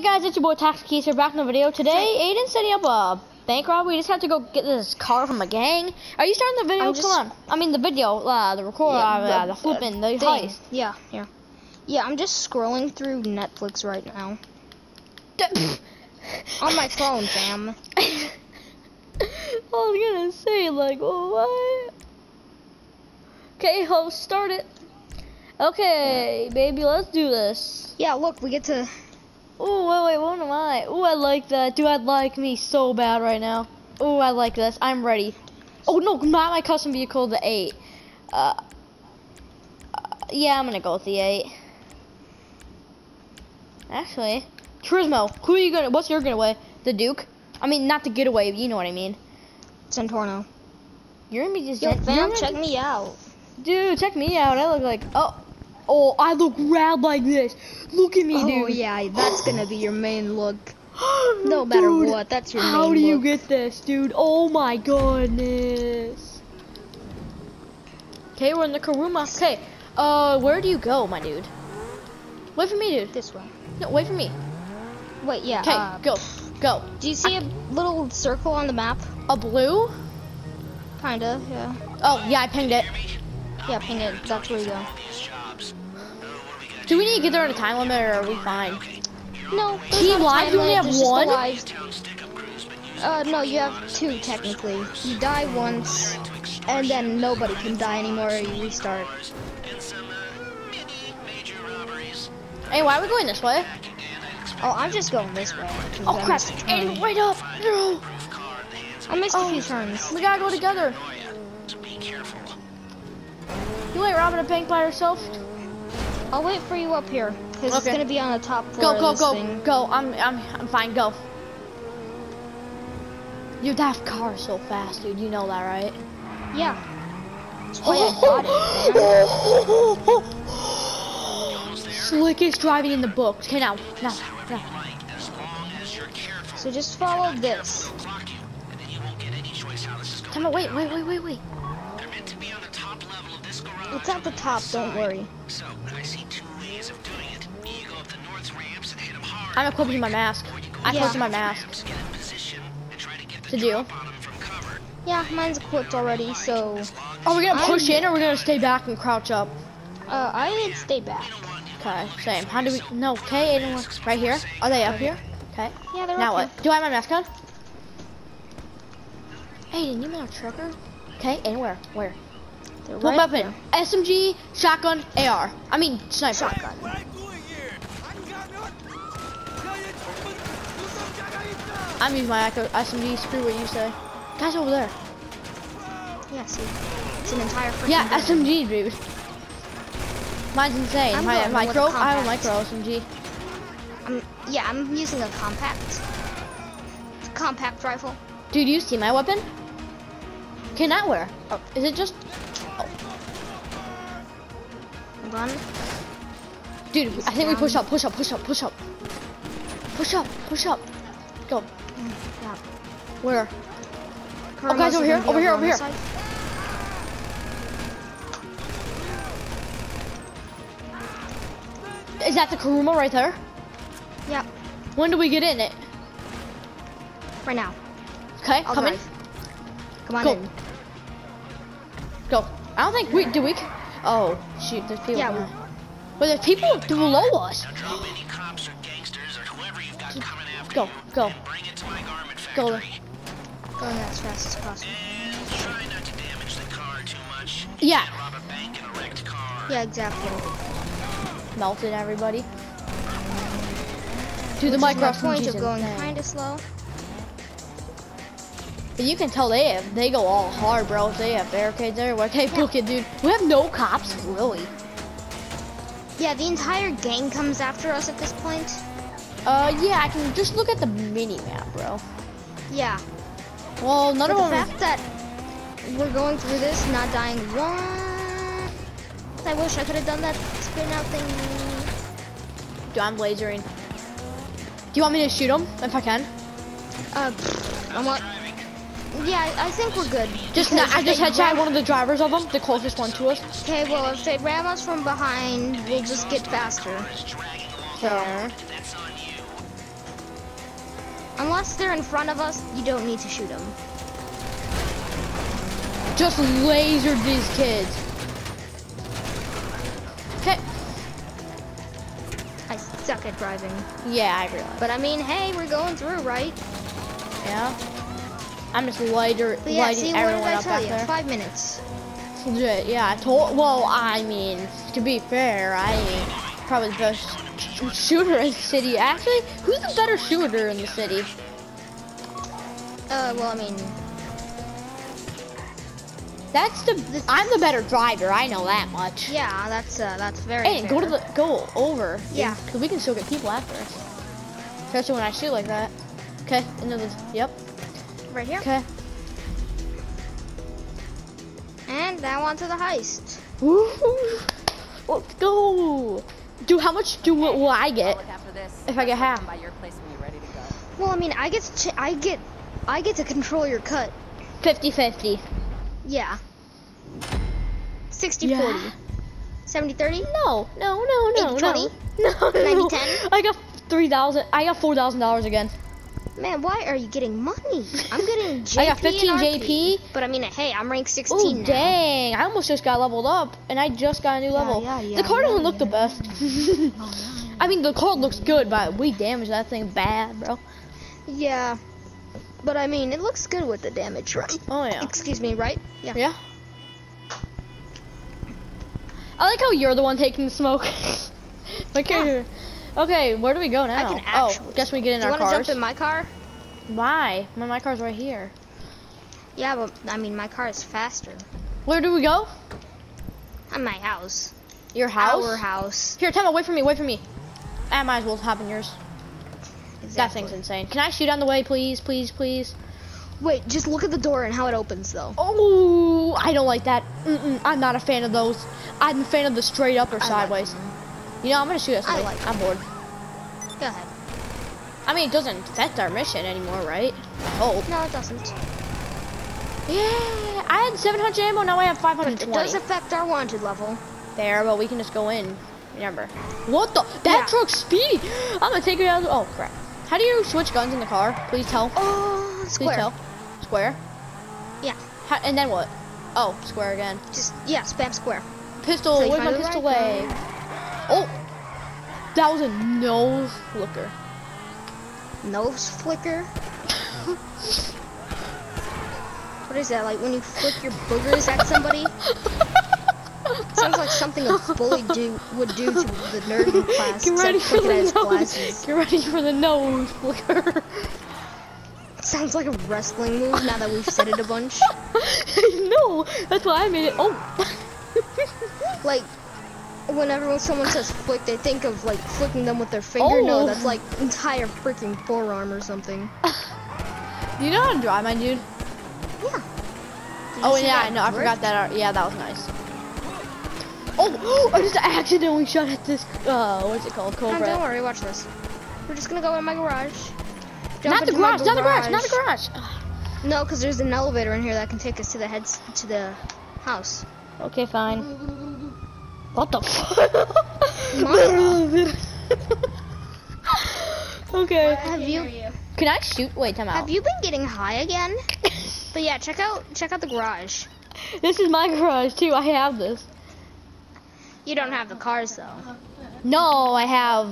Hey guys, it's your boy Tax Keys here back in the video. Today, Aiden's setting up a bank robbery. We just have to go get this car from a gang. Are you starting the video? I'm just- Come on. I mean the video, uh, the record, uh, the, flipping, the thing. heist. Yeah, yeah. Yeah, I'm just scrolling through Netflix right now. On my phone, fam. I was gonna say, like, what? Okay, host, start it. Okay, baby, let's do this. Yeah, look, we get to. Oh, wait, wait, what am I? Oh, I like that. Dude, I like me so bad right now. Oh, I like this. I'm ready. Oh, no, not my custom vehicle, the 8. Uh, uh, yeah, I'm gonna go with the 8. Actually, Turismo, who are you gonna, what's your getaway? The Duke? I mean, not the getaway, you know what I mean. Zentorno. You're gonna be just, Yo, fam, check me out. Dude, check me out. I look like, oh, oh, I look rad like this. Look at me, Oh, dude. Oh, yeah, that's gonna be your main look. No matter Dude, what, that's your main look. How main do you look. get this, dude? Oh my goodness. Okay, we're in the Kuruma. Okay, uh, where do you go, my dude? Wait for me, dude. This way. No, wait for me. Wait, yeah. Okay, uh, go, go. Do you see a little circle on the map? A blue? Kinda, yeah. Oh, yeah, I pinged it. Yeah, ping it. That's where you go. Do we need to get there in a time limit, or are we fine? No. Team not live, time you only have there's just a one? live- Uh, no, you have two technically. You die once, and then nobody can die anymore. You restart. Hey, why are we going this way? Oh, I'm just going this way. Oh I crap! missed a turn. Aiden, wait up! No! I missed a Oh. few turns. We gotta go together. You ain't robbing a bank by yourself. I'll wait for you up here, because it's gonna be on the top floor Go, go, go, thing. go. I'm, I'm, I'm fine. Go. Dude, that car so fast, dude. You know that, right? Yeah. That's why I oh, got it. Oh, oh, Slickest driving in the book. Okay, now, now, now. So just follow this. Come on, wait, wait, wait, wait, wait. It's at the top. Don't worry. I'm equipping my mask. I Yeah. closed my mask. To do. Yeah, mine's equipped already. So, Are we gonna push I'm- in or we're gonna stay back and crouch up? uh, I would stay back. Okay, same. How do we? No, okay, anyone? Right here? Are they up here? Okay. Yeah, they're Now up what? Do I have my mask on? Hey, didn't you mean a trucker? Okay, anywhere? Where? What right weapon? SMG, shotgun, AR. I mean, sniper. Shotgun. I'm using my SMG. Screw what you say. Guys over there. Yeah, see, it's an entire Yeah. SMG, dude. Mine's insane. I'm my a micro. I have a micro SMG. I'm, yeah, I'm using a compact. Compact rifle. Dude, you see my weapon? Okay, not where? Oh, is it just? Run. Dude, I think we push up, push up, push up, push up. Push up, push up. Go. Yeah. Where? Her guys, over here, over here, over this here. side. Is that the Kuruma right there? Yeah, When do we get in it? right now. Okay, I'll coming. drive. Come on Go. in. Go. I don't think we do we. Oh shoot, there's people. Yeah, behind. But there's people below us. Go, go, go. Going as fast as possible. Yeah, Yeah, exactly. melted everybody. Dude, the Which is micro my point of going insane. kind of slow. But you can tell they have, they go all hard, bro. They have barricades everywhere. Hey, look it, dude. We have no cops, really. Yeah, the entire gang comes after us at this point. Uh, yeah, I can just look at the mini map, bro. Yeah, Well, none but of the them. fact that we're going through this, not dying one. I wish I could have done that spin out thing. Dude, I'm lasering. Do you want me to shoot them if I can? Uh, I'm what? Yeah, I think we're good. Just not, I just headshot one of the drivers of them, the closest one to us. Okay, well, if they ram us from behind, we'll just get faster. Fair. Unless they're in front of us, you don't need to shoot them. Just lasered these kids. Okay. I suck at driving. Yeah, I realize. But I mean, hey, we're going through, right? Yeah. I'm just lighter, But yeah, lighting see, what did I up tell you? there. Five minutes. Legit, yeah. I told. Well, I mean, to be fair, I probably the best shooter in the city. Actually, who's the better shooter in the city? Uh, well, I mean, That's the. I'm the better driver. I know that much. yeah, that's uh, that's very. Hey, go to the go over. Yeah. Because we can still get people after us. Especially when I shoot like that. Okay, another. Yep. right here. Okay. And now on to the heist. Woo! Let's go. Dude, how much do will I get? Look after this. If I get half. By your place when you're ready to go. Well, I mean, I get to I get I get to control your cut. 50-50. Yeah. 60 Yeah. 40. 70 30? No, no, no, no, 80, no. 20? No, no. 90, 10? I got three thousand. I got four thousand dollars again. Man, why are you getting money? I'm getting JP I got 15 and RP. JP. But I mean, hey, I'm ranked 16 Oh now. dang! I almost just got leveled up, and I just got a new level. yeah, yeah, the car yeah, doesn't look the yeah. best. I mean, the car looks good, but we damaged that thing bad, bro. Yeah. But I mean, it looks good with the damage, right? Oh yeah. Excuse me, right? Yeah. Yeah. I like how you're the one taking the smoke. like you're- Okay, where do we go now? I can oh, guess we get in Do you want to jump in my car? Why? My, my car's right here. Yeah, but I mean, my car is faster. Where do we go? At my house. Your house? Our house. Here, Tim, wait for me, wait for me. I might as well hop in yours. That thing's insane. Can I shoot on the way, please, please, please? Wait, just look at the door and how it opens, though. Oh, I don't like that. Mm-mm, I'm not a fan of those. I'm a fan of the straight up or like sideways. You know, I'm gonna shoot at I like I'm bored. Go ahead. I mean, it doesn't affect our mission anymore, right? Oh. No, it doesn't. Yeah, I had 700 ammo, now I have 520. It does affect our wanted level. There, but we can just go in. Remember. What the? That Yeah. truck's speedy. I'm gonna take it out. Of, oh crap. How do you switch guns in the car? Please tell. Oh, Please square. tell. Square. Yeah. How, and then what? Oh, square again. Just yeah, spam square. Pistol. So Where's my pistol right leg? Oh, that was a nose flicker. Nose flicker. what is that? Like when you flick your boogers at somebody? Sounds like something a bully do would do to the nerd in class. Get ready for flick it at his the nose. Get ready for the nose flicker. Sounds like a wrestling move. Now that we've said it a bunch. no, that's why I made it. Oh. Like whenever someone says flick, they think of like flicking them with their finger. Oh. No, that's like entire freaking forearm or something. you know how to drive, my dude? Yeah. Oh yeah, that no, I forgot that. Yeah, that was nice. Oh, I just accidentally shot at this. Uh, what's it called? Cobra. don't worry, watch this. We're just gonna go in my garage. Not the my garage, not the garage, not the garage. No, because there's an elevator in here that can take us to the heads to the house. Okay, fine. What the fuck? okay. Have you Can I shoot? Wait, time out. have you been getting high again? But yeah, check out check out the garage. This is my garage too. I have this. You don't have the cars though. No, I have.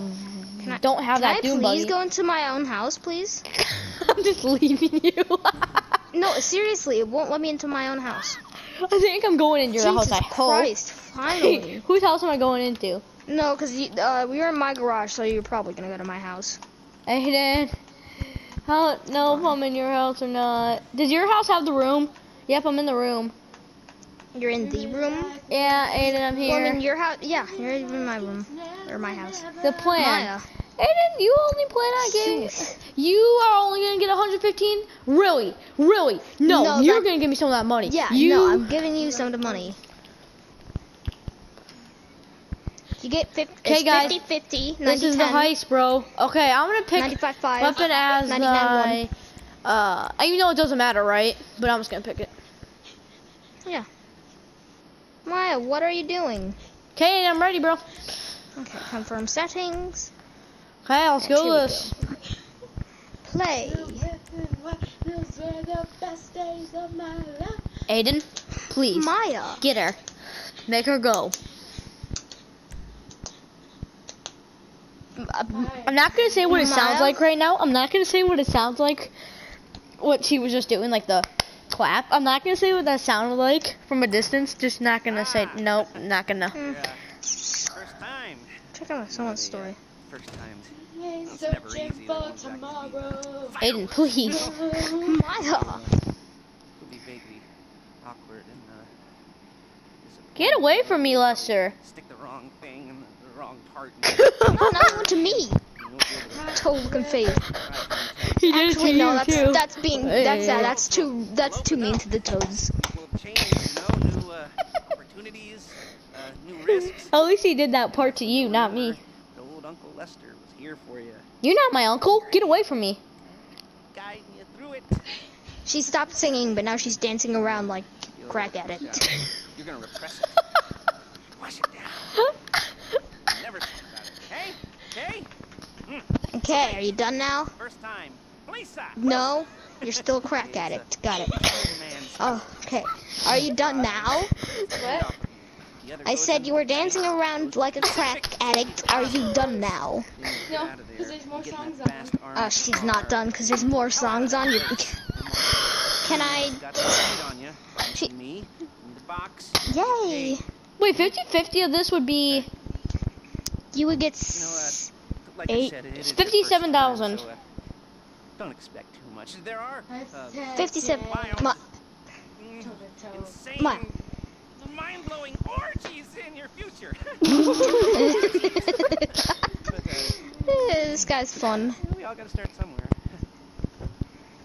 Can I, don't have can that I doom please buggy. go into my own house, please? I'm just leaving you. No, seriously, it won't let me into my own house. I think I'm going into your Jesus house. I hope. Christ, finally. Whose house am I going into? no, because uh, we were in my garage, so you're probably gonna go to my house. Aiden. How? No, if I'm in your house or not. Does your house have the room? Yep, I'm in the room. You're in the room. Yeah, Aiden, I'm Well, I here. in your house. Yeah, you're in my room or my house. the plan. Maya. Aiden, you only plan on getting. You are get 115. Really? Really? No, No, you're gonna give me some of that money. Yeah, You. no, I'm giving you some of the money. You get 50, Okay, guys. 50 50, 90 This is the heist, bro. Okay, I'm gonna pick 95 5. weapon as 99 my. Uh, even though it doesn't matter, right? But I'm just gonna pick it. Yeah. Maya, what are you doing? Okay, I'm ready, bro. Okay, confirm settings. Okay, let's Here go this. Play. Those were the best days of my life. Aiden, please Maya. get her. Make her go. I'm I'm not gonna say what it sounds like right now. I'm not gonna say what it sounds like. What she was just doing, like the clap. I'm not gonna say what that sounded like from a distance. Just not gonna say ah. nope. Not gonna. Yeah. First time. Check out someone's story. First times. Ain't It's never searching easy for go back to tomorrow. Aiden, please. Maya. Could be vaguely awkward and uh. Get away from me, Lester. Stick the wrong thing in the, the wrong part. Now you went to me. You won't be able to Toad looking face. He did it to Actually, no, you that's too. that's being that's Hey. uh, that's too that's too mean to the toads. will change, you know, new uh, opportunities, uh, new risks. At least he did that part to you, not me. The old Uncle Lester was here for you, You're not my uncle. Get away from me. guiding you through it. She stopped singing, but now she's dancing around like You'll crack work addict. out. You're gonna repress it. Wash it down. Never talk about it. Okay? Okay? Hmm. Okay, are you done now? First time. Lisa. No, you're still a crack addict. Got it. Oh, okay. Are you done now? What? I said you were dancing around like a crack addict. Are you done now? No, 'cause there's more songs on. Uh, she's not done because there's more songs on you. Can I? Got the heat on you. She- Me in the box. Yay! Wait, 50-50 of this would be You would get. You know, uh, s- like Eight- I said, it It's is your first 57,000. so, uh, don't expect too much. There are uh, 57. wild, Ma- mm, Toe. insane, Ma- mind-blowing orgies in your future. this guy's fun. we all gotta start somewhere.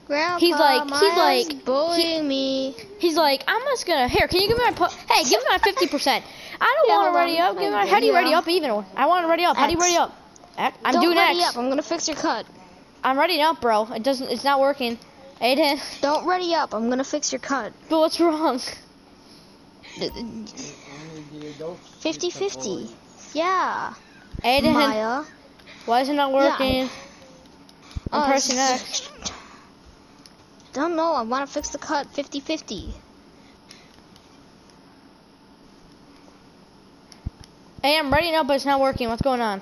Grandpa He's like- he's like- bullying me. He's like, I'm just gonna here. Can you give me my hey? Give me my fifty percent. I don't Yeah, want to ready up. Give me my, how do you ready up even? I want to ready up. How do you ready up? I'm Don't doing ready X. up. I'm gonna fix your cut. I'm ready up, bro. It doesn't. It's not working. Aiden, Don't ready up. I'm gonna fix your cut. but what's wrong? 50-50. Yeah. Aiden, Maya. why is it not working? I'm Uh, pressing X. Don't know. I want to fix the cut 50-50. Hey, I'm ready now, but it's not working. What's going on?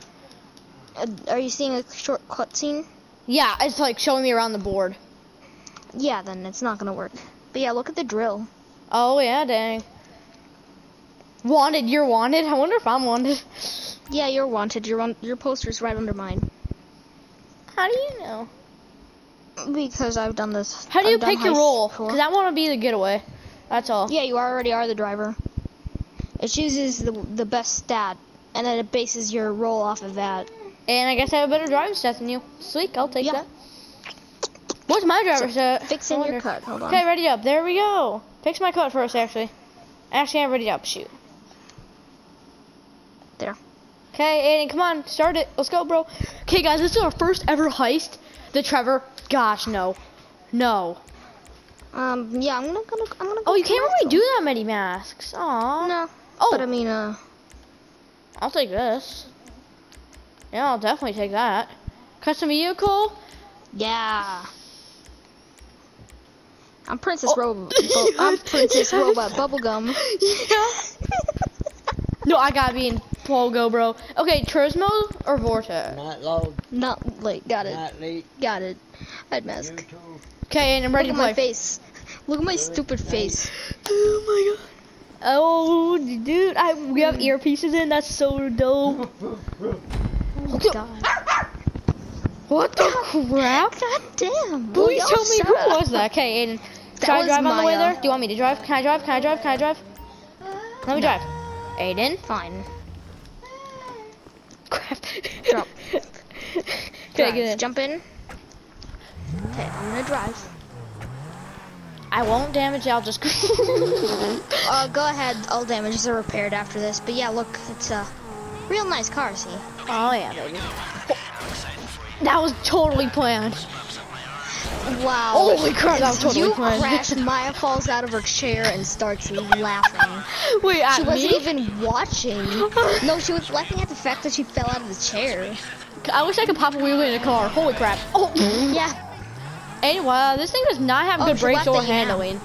Uh, are you seeing a short cutscene? Yeah, it's like showing me around the board. Yeah, then it's not gonna work. But yeah, look at the drill. Oh yeah, dang. Wanted, you're wanted. I wonder if I'm wanted. Yeah, you're wanted. Your on- your poster's right under mine. How do you know? Because I've done this. How do you pick your role? Because I want to be the getaway. That's all. Yeah, you already are the driver. It chooses the the best stat, and then it bases your role off of that. And I guess I have a better driving stat than you. Sweet, I'll take Yeah. that. What's my driver's stat? Fixing your cut. Hold on. Okay, ready up. There we go. Fix my cut first, actually. Actually, I'm ready up. Shoot. There. Okay, Aiden, come on, start it. Let's go, bro. Okay, guys, this is our first ever heist. The Trevor. Gosh, no, no. Um. Yeah, I'm gonna gonna I'm gonna. Oh, you can't really do that many masks. Aw. No. Oh, But I mean, uh. I'll take this. Yeah, I'll definitely take that. Custom vehicle. Yeah. I'm Princess Oh. Robot. I'm Princess Robot Bubblegum. Yeah. No, I gotta be in Pogo, bro. Okay, Turismo or Vortex? Not low, Not late. Got it. not late, Got it. Head mask. YouTube. Okay, and I'm ready Look to at play. my face. Look at my stupid face. Oh my god. Oh, dude, I we have mm. earpieces in. That's so dope. Oh my god. What the crap? God damn. Please Y'all tell me who up. was that? Okay, Aiden. That Should I was drive on the way there? Do you want me to drive? Can I drive? Can I drive? Can I drive? Let me drive. Aiden. Fine. Crap. Drop. okay, in. Jump in. Okay, I'm gonna drive. I won't damage. I'll just. Uh, go ahead. All damages are repaired after this. But yeah, look, it's a real nice car. See? oh yeah, baby. That was totally planned. Wow. Holy crap, that was totally you planned. crash. Maya falls out of her chair and starts laughing. Wait, at She wasn't me? even watching. No, she was laughing at the fact that she fell out of the chair. I wish I could pop a wheel in a car. Holy crap. Oh. Yeah. Anyway, this thing does not have Oh, good brakes or handling.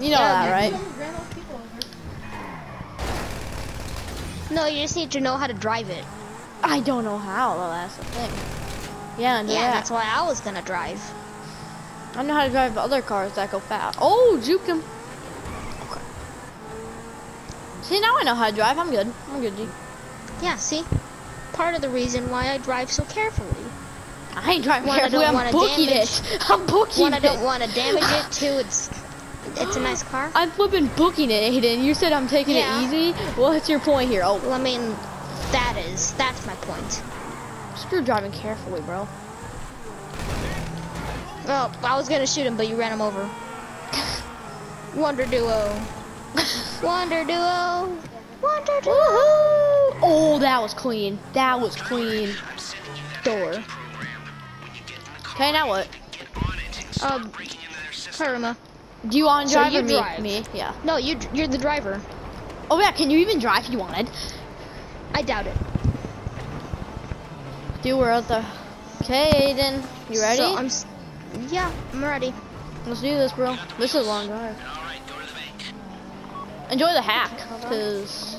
You know Yeah, that, right? Someone ran those people over. No, you just need to know how to drive it. I don't know how, though, that's the thing. Yeah, Yeah, yeah. that's why I was gonna drive. I know how to drive other cars that go fast. Oh, juke him. Okay. See, now I know how to drive. I'm good. I'm good, G. Yeah, see? Part of the reason why I drive so carefully. I ain't driving One, I don't I'm booking damage- it. I'm booking One, I don't want to damage it. too. it's it's a nice car. I'm flipping booking it, Aiden. You said I'm taking Yeah. it easy. Well, what's your point here? Oh, Well, I mean, that is that's my point. Screw driving carefully, bro. Oh, I was gonna shoot him, but you ran him over. Wonder duo. Wonder duo. Wonder duo. Woohoo! Oh, that was clean. That was clean. Door. Okay, now what? Um, Karma. Do you want to So drive you or me? drive. Me, yeah. No, you you're the driver. Oh yeah, can you even drive if you wanted? I doubt it. We're at the. Okay, Aiden, you ready? So I'm. s- Yeah, I'm ready. Let's do this, bro. This is a long drive. Enjoy the hack, cause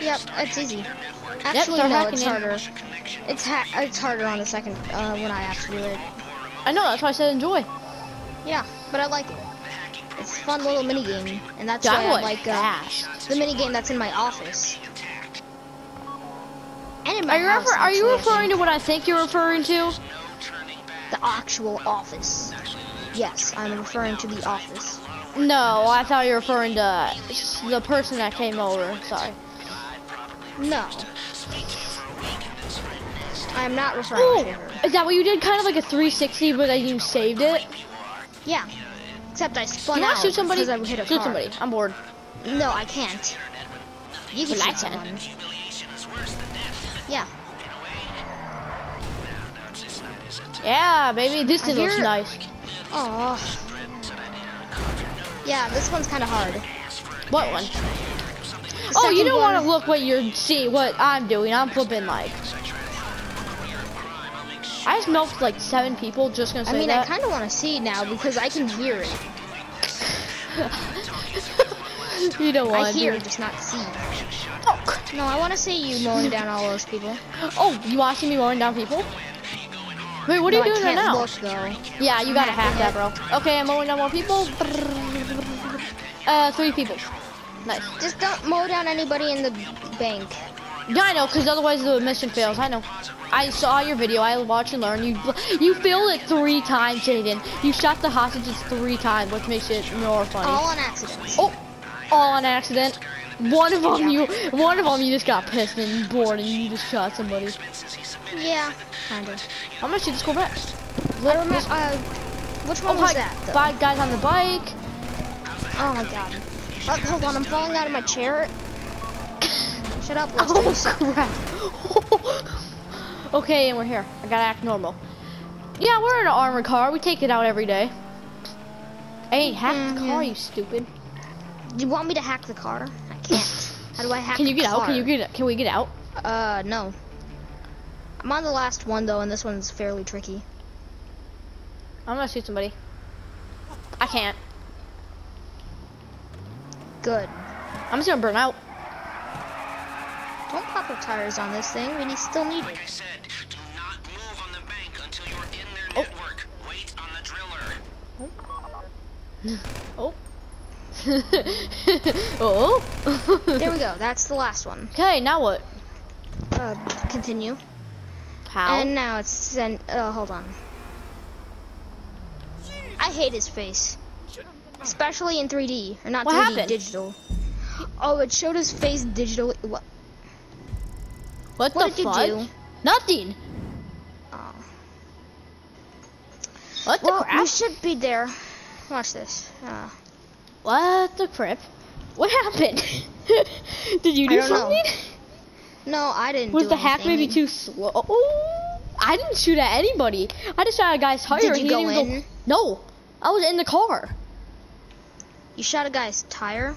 Yep, it's easy. Actually, start no, it's in. harder. It's ha- it's harder on the second uh, when I actually do it. I know that's why I said enjoy. Yeah, but I like it. It's a fun little mini game, and that's Dude, why I like uh, fast. the mini game that's in my office. And Are you refer- Are you referring to what I think you're referring to? the actual office? Yes, I'm referring to the office. No, I thought you were referring to the person that came over. Sorry. No. I'm not referring Oh, to her. is that what you did? Kind of like a 360, but then you saved it. Yeah. Except I spun Can I out shoot somebody? because I hit a Shoot car. somebody. I'm bored. No, I can't. You can Well, I shoot can. someone. Yeah, baby, this I thing looks nice. Oh. Yeah, this one's kind of hard. What one? The Oh, you don't want to look what you're seeing, what I'm doing. I'm flipping like. I just milked like seven people. Just gonna say I mean, that. I kind of want to see now because I can hear it. you don't want I to. hear, just not see. Oh, No, I want to see you mowing down all those people. oh, you watching me mowing down people? Wait, what are No, you doing right now? Yeah, you gotta hack that, bro. Okay, I'm mowing down more people. Uh, three people. Nice. Just don't mow down anybody in the bank. Yeah, I know, because otherwise the mission fails. I know. I saw your video. I watched and learned. You you failed it three times, Jaden. You shot the hostages three times, which makes it more funny. All on accident. Oh, all on accident. One of them you, one of them you just got pissed and bored and you just shot somebody. Yeah, kind of. I'm gonna this Corvette. I Let remember, uh, which Oh one was my, that? though? five guys on the bike. Oh my god. Oh, hold on, I'm falling out of my chair. Shut up, Oh crap. okay, and we're here. I gotta act normal. Yeah, we're in an armored car. We take it out every day. I ain't hack the Mhm. car, you stupid. Do you want me to hack the car? I can't. How do I hack Can you the get out? Can you car? get? Can we get out? Uh, no. I'm on the last one though, and this one's fairly tricky. I'm gonna shoot somebody. I can't. Good. I'm just gonna burn out. Don't pop up tires on this thing. We need, still need Like I it. said, do not move on the bank until you're in their Oh. network. Wait on the driller. Oh. oh. There we go. That's the last one. Okay, now what? Uh, continue. How? And now it's send. Uh, hold on. I hate his face, especially in 3D or not What 3D, happened? digital. Oh, it showed his face digital. What? what, What the did you do? Nothing. Oh. What the Well, crap? we should be there. Watch this. Uh, What the crap? What happened? Did you do don't know. No, I didn't. Was the hack maybe too slow? Oh, I didn't shoot at anybody. I just shot a guy's tire. Did you he go in? No, I was in the car. You shot a guy's tire.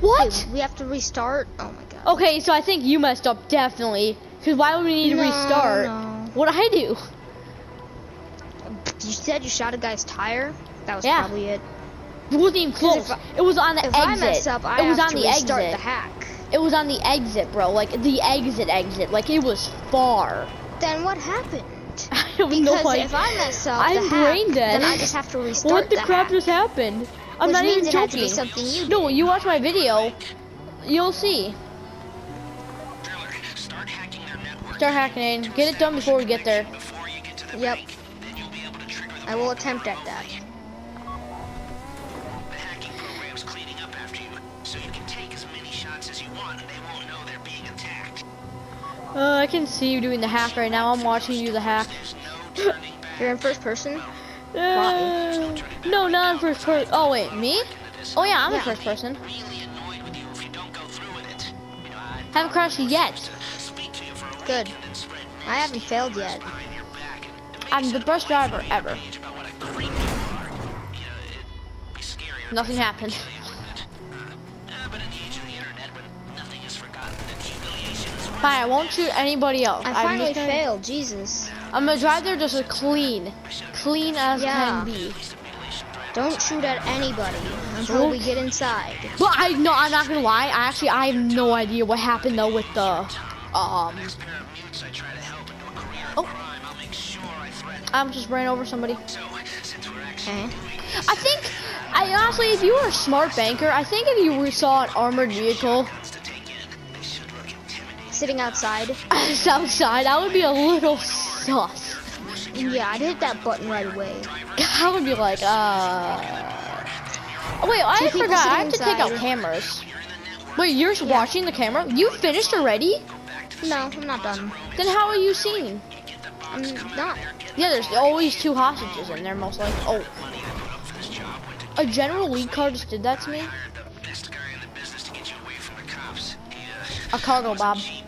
What? We have to restart. Oh my god. Okay, so I think you messed up definitely. Cause why would we need to restart? no. What I do? you said you shot a guy's tire. That was Yeah. probably it. It wasn't even close. it was on the If I exit. mess up, I it was have on to the restart exit. the hack. It was on the exit, bro. Like the exit, exit. Like it was far. Then what happened? I have Because no idea. if I mess up I'm the hack, dead. then I just have to restart What the, the crap hack. just happened? I'm Which not means even it had to be joking. something you No, you watch my video, you'll see. Driller, start hacking their network. Start hacking. Get it done before we get there. Before get the Yep. break, then you'll be able to trigger the I will attempt at that. Uh, I can see you doing the hack right now. I'm watching you the hack. There's no turning back. You're in first person? Uh, no, not in first person. Oh wait, me? Oh yeah, I'm in first person. Really annoyed with you if you don't go through with it. You know, I Haven't crashed yet. speak to you for a Good. week and then spread I haven't failed yet. behind your back and I'm the best driver ever. Nothing about Fine, I won't shoot anybody else. I I'm finally gonna, failed, Jesus. I'm gonna drive there just as clean, clean as Yeah. can be. Don't shoot at anybody until we get inside. But I no, I'm not gonna lie. I actually I have no idea what happened though with the um. pair of mutes I try to help into a career in Oh. I'll make sure I threaten. I just ran over somebody. So, since we're actually Okay. I think, I honestly, if you were a smart banker, I think if you saw an armored vehicle Sitting outside. outside, that would be a little sus. Yeah, I'd hit that button right away. I would be like, uh. Oh, wait, I Two forgot. I have to sitting take out cameras. Wait, you're watching the camera? You finished already? No, I'm not done. Then how are you seeing? I'm not. Yeah, there's always two hostages in there, most likely. Oh. A General lead car just did that to me. A cargo, guy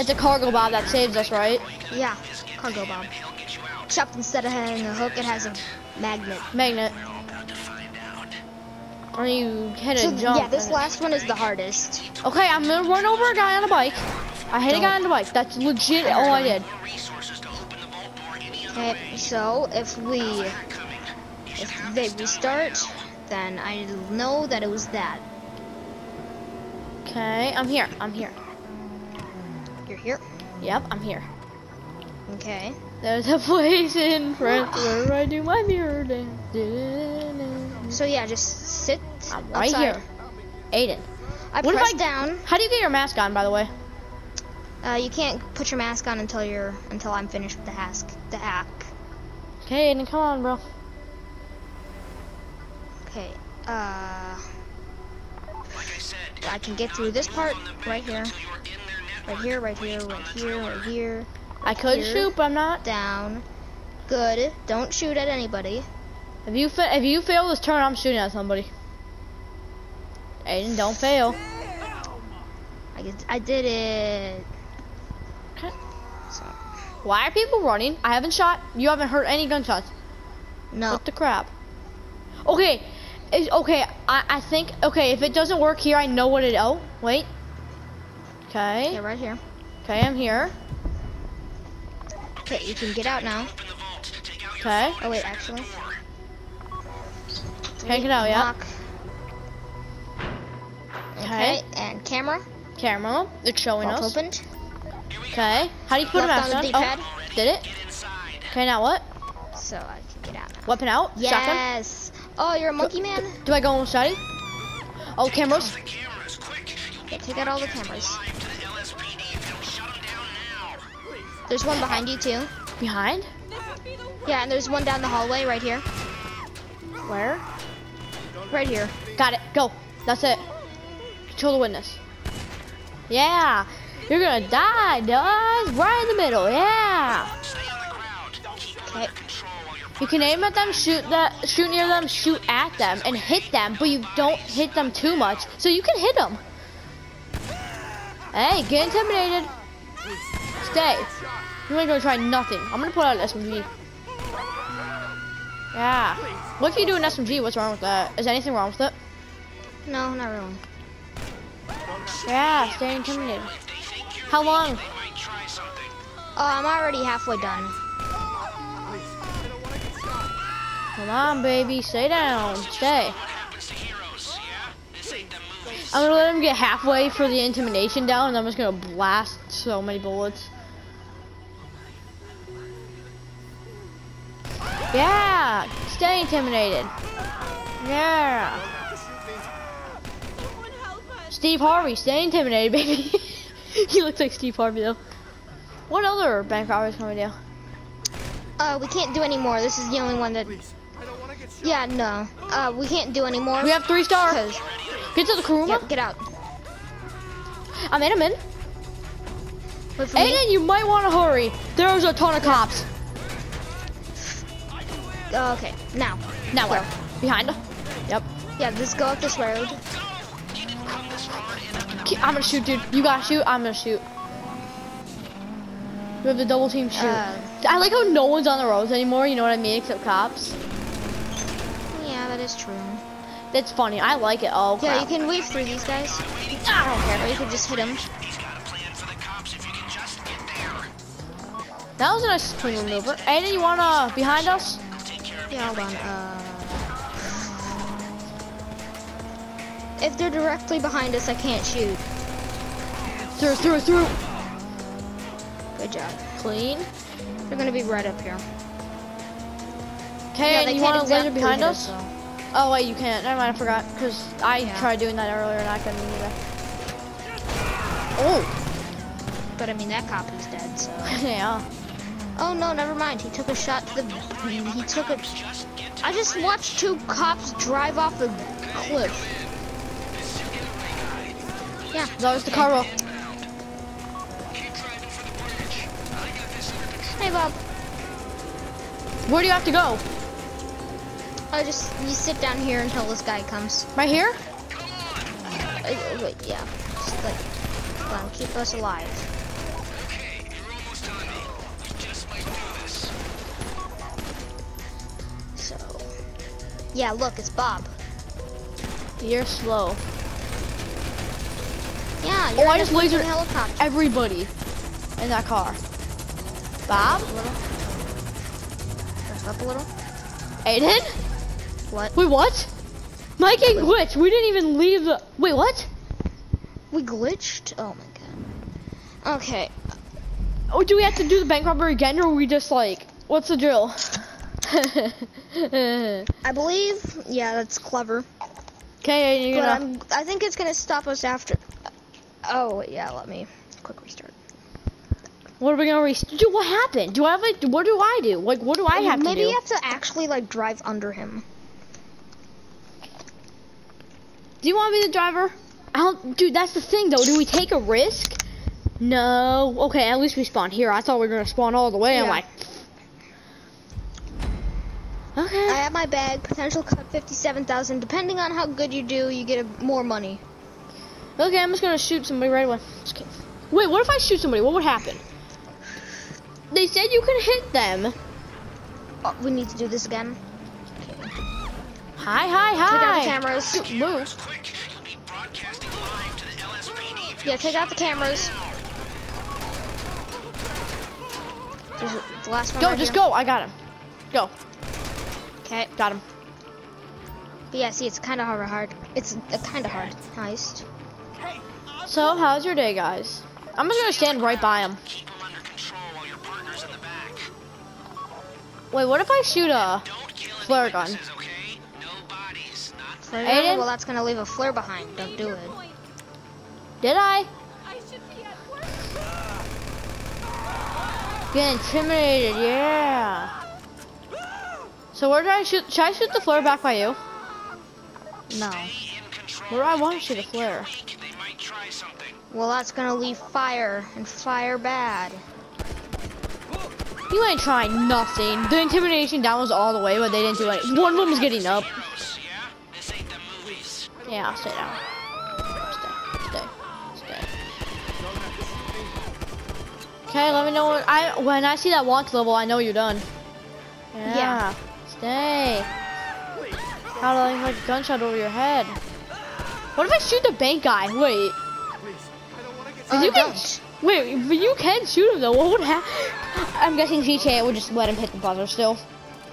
It's a Cargobob that saves us, right? Yeah, cargo bomb. He'll get you out. Except instead of having a hook, it has a magnet. Magnet. About to find out. Or you hit a So jump. yeah, this last one is the hardest. Okay, I'm gonna run over a guy on a bike. I hit a guy on a bike. That's legit all I did. More resources to open the vault door any other Okay, so if we Coming. You should if they restart, then I know that it was that. Okay, I'm here. I'm here. You're here. Yep, I'm here. Okay. There's a place in France where I do my mirror dance. So yeah, just sit I'm right outside. here. Aiden. I What if press I- down. How do you get your mask on, by the way? Uh, you can't put your mask on until you're until I'm finished with the hack. The hack. Okay, Aiden, come on, bro. Okay. Uh, Like I said, I can get through this part right here, you're in their right here, right here, right here, right here. I could Here. shoot, but I'm not. Down. Good. Don't shoot at anybody. If you fa- if you fail this turn, I'm shooting at somebody. Aiden, don't fail. I I did it. So, Why are people running? I haven't shot. You haven't heard any gunshots. no. What the crap? Okay, is okay. I I think okay. If it doesn't work here, I know what it. Oh, wait. Okay. Yeah, right here. Okay, I'm here. Okay, you can get out now. Okay. Oh wait, actually. Can't get out. Lock. Okay. Okay, and camera. Camera. It's showing Vault us. opened. Okay. How do you put a Left mask on Oh, did it? Okay, now what? So I can get out now. Weapon out. Shotgun. Yes. Oh, you're a monkey man? Do I go on inside? Oh, cameras. cameras. Yeah, take out all the cameras. There's one behind you too. Behind? Yeah, and there's one down the hallway right here. Where? Right here. Got it. Go. That's it. Control the witness. Yeah. You're gonna die, guys. Right in the middle. Yeah. Stay on the ground. Keep Okay. control while you're You can aim at them, shoot that, shoot near them, shoot at them, and hit them, but you don't hit them too much, so you can hit them. Hey, get intimidated. Stay. You ain't gonna try nothing. I'm gonna put out an SMG. Yeah. What if you do an SMG? What's wrong with that? Is anything wrong with it? No, not really. Yeah, stay intimidated. How long? something. I'm already halfway done. Please, I don't want to get shot. Come on, baby. Stay down. Stay. happens to heroes, yeah? This ain't the movies. I'm gonna let him get halfway for the intimidation down, and I'm just gonna blast so many bullets. Yeah, stay intimidated. Yeah. Steve Harvey, stay intimidated, baby. he looks like Steve Harvey though. What other bank robberies can we do? Uh, we can't do any more. This is the only one that. I don't want to get shot. Yeah, no. Uh, we can't do any more. We have three stars. Get to the Kuruma. yeah, get out. I'm in. I'm in. Aiden, you might want to hurry. There's a ton of cops. Oh, okay, now. Now where? Behind. Yep. Yeah, just go up this road. I'm gonna shoot, dude. You gotta shoot. I'm gonna shoot. We have the double team shoot. Uh, I like how no one's on the roads anymore. You know what I mean? Except cops. yeah, that is true. That's funny. I like it. Oh Yeah, crap. you can weave through these guys. I don't care. Or you could just hit them. He's got a plan for the cops if you can just get there. That was a nice clean maneuver. Aiden, you wanna behind us? Take care of Yeah, hold on. Uh, if they're directly behind us, I can't shoot. Through, through, through. Good job. Clean. They're gonna be right up here. Okay, and you wanna laser behind hit us? Oh wait, you can't. Never mind. I forgot. Cause I Yeah. tried doing that earlier and I couldn't either. Oh. But I mean, that cop is dead, so. yeah. Oh no, never mind. He took a shot to the. He, he took a. I just watched two cops drive off the cliff. Yeah. That was the car roll. Hey Bob. Where do you have to go? I just you sit down here until this guy comes. Right here? Uh, wait, yeah. Just like, come on, keep us alive. Yeah, look, it's Bob. You're slow. Yeah, Oh, you're I in a just lasered- helicopter. Everybody in that car. Bob? Up a little. Aiden? What? Wait, what? My game glitched. We didn't even leave the. Wait, what? We glitched? Oh my god. Okay. Oh, do we have to do the bank robbery again, or are we just like, what's the drill? I believe, yeah, that's clever. Okay, you're But gonna. I'm, I think it's gonna stop us after. Oh, yeah, let me quick restart. What are we gonna rest? Dude, what happened? Do I have like? What do I do? Like, what do I have Maybe to do? Maybe you have to actually like drive under him. Do you want to be the driver? I don't, dude. That's the thing, though. Do we take a risk? No. Okay, at least we spawn here. I thought we were gonna spawn all the way. I'm Yeah. Like, I have my bag. Potential cut fifty-seven thousand. Depending on how good you do, you get a, more money. Okay, I'm just gonna shoot somebody right away. Just kidding. Wait, what if I shoot somebody? What would happen? They said you can hit them. Oh, we need to do this again. Hi, hi, hi. Take out the cameras. Dude, move. Quick, you'll be broadcasting live to the LSPD. if you Yeah, take out the cameras. There's the last one. Go, right just here. go. I got him. Go. Okay. Got him. But yeah, see, it's kind of hard. Hard. It's uh, a kind of hard heist. So, how's your day, guys? I'm just gonna stand right by him. Keep them under control while your partner's in the back. Wait, what if I shoot a Don't kill any flare gun? witnesses, okay? No bodies, not Flare Aiden? gun? Well, that's gonna leave a flare behind. Don't do it. Did I? I should be at work. Get intimidated, yeah. So where do I shoot? Should I shoot the flare back by you? No. Where do I want you to shoot a flare? Weak, They might try something. Well, that's gonna leave fire, and fire bad. You ain't trying nothing. The intimidation down was all the way, but they didn't do anything. One of them was getting up. Yeah? I'll the stay down. Stay, stay, stay. Okay, let me know when I when I see that launch level. I know you're done. Yeah. Yeah. Stay. How do I like a gunshot over your head? What if I shoot the bank guy? Wait. Please, I don't want to get Did Uh, you don't. Wait, but you can shoot him though. What would happen? I'm guessing GTA would just let him hit the buzzer still.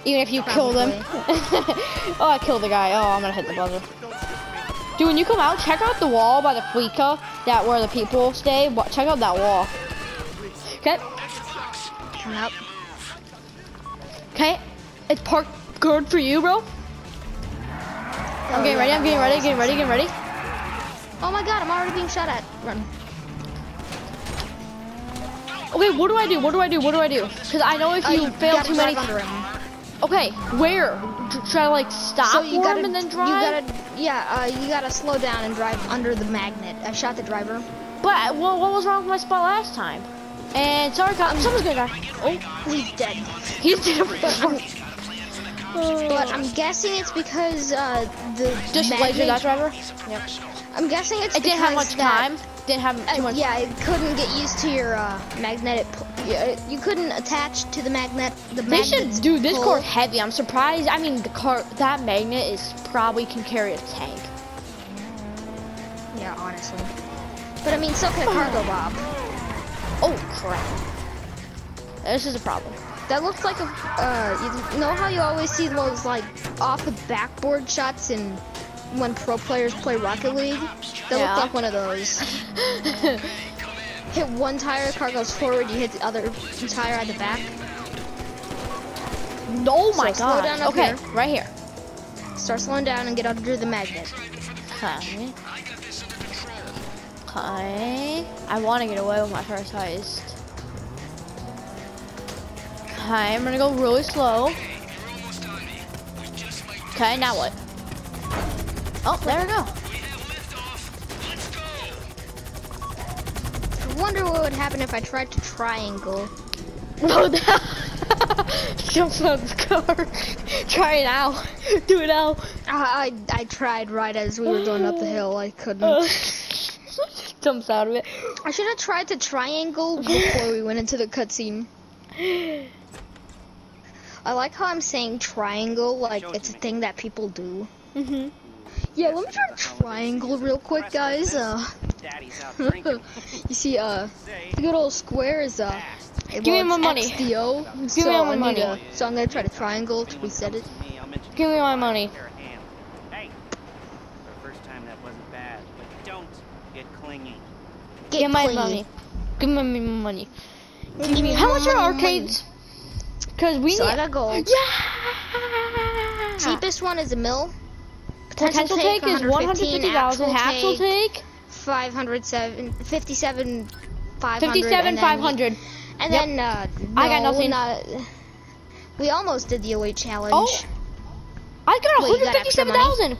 Even if you kill him. oh, I killed the guy. Oh, I'm gonna hit the buzzer. Dude, when you come out, check out the wall by the Fleeca, that where the people stay. Check out that wall. Okay, up. okay. It's parked good for you, bro. I'm getting ready, I'm getting ready, getting ready, getting ready. Oh my god, I'm already being shot at. Run. Okay, what do I do? What do I do? What do I do? Because I know if Uh, you, you fail too many. drive under him. Okay, where? Should I like stop So you gotta, him and then you drive? gotta, yeah, uh, you gotta slow down and drive under the magnet. I shot the driver. But well, what was wrong with my spot last time? And sorry, cop, someone's gonna die. Oh, He's dead. he's dead. But I'm, guessing it's because uh, the Just laser that driver. I'm guessing it's because It didn't have much time. Didn't have too Uh, much. yeah, it couldn't get used to your uh, magnetic. yeah, You couldn't attach to the magnet. The They should do this car's heavy. I'm surprised. I mean, the car that magnet is probably can carry a tank. Yeah, honestly. But I mean, so can a cargo bob. Oh crap! This is a problem. That looks like a. Uh, you know how you always see those like off the backboard shots in when pro players play Rocket League? That Yeah. looked like one of those. Hit one tire, car goes forward. You hit the other tire at the back. oh my So slow god. okay, here. right here. Start slowing down and get under the magnet. Okay. Okay. I want to get away with my first heist. Okay, I'm gonna go really slow. Okay, now what? Oh, there we go. I wonder what would happen if I tried to triangle. No, that jumps on the car. Try it out. Do it out. I, I I tried right as we were going up the hill. I couldn't. Uh, jumps out of it. I should have tried to triangle before we went into the cutscene. I like how I'm saying triangle like it's a thing that people do. Mhm. Yeah, let me try triangle real quick, guys. Uh, Daddy's out drinking. you see, uh, the good old square is uh. Give me my money. XDO, Give so me all my money. to- so I'm gonna try to triangle to reset it. me, I'll mention Give me my money. pair of hands. Hey, for the first time that wasn't bad, but don't get. Get my money. Give me my money. Give me How much are money, arcades? Cause we So I need. got gold. Yeah. Cheapest one is a mill. Potential take is 150,000. Actual take 507, 57, 500. and then- 500. And Yep. then, uh, I got nothing. Not, we almost did the elite challenge. Oh. I got got extra money? 157,000.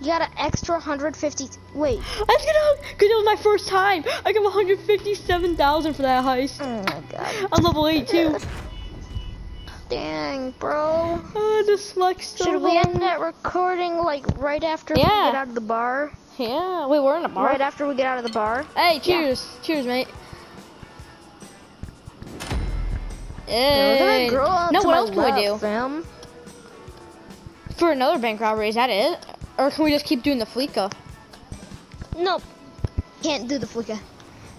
You got an extra 150. Wait. I was gonna, cause it was my first time. I got 157,000 for that heist. Oh my god. I'm level 8 too. Dang, bro. Oh, this so Should we end that recording like right after we Yeah. get out of the bar? Yeah, we were in a bar. Right after we get out of the bar? Hey, cheers. Cheers, mate. Hey. girl No, what else can we do? Fam. For another bank robbery, is that it? Or can we just keep doing the Fleeca? Nope. Can't do the flicker.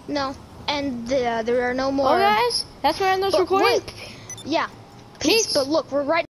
No. And uh, there are no more. Oh, guys, that's where I end this recording. wait. Yeah. Peace. But look, we're right